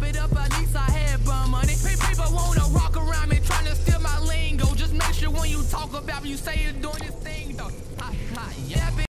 wrap it up, at least I had bum money. People wanna rock around me, trying to steal my lingo. Just make sure when you talk about me, you say you're doing this thing, though. I, yeah,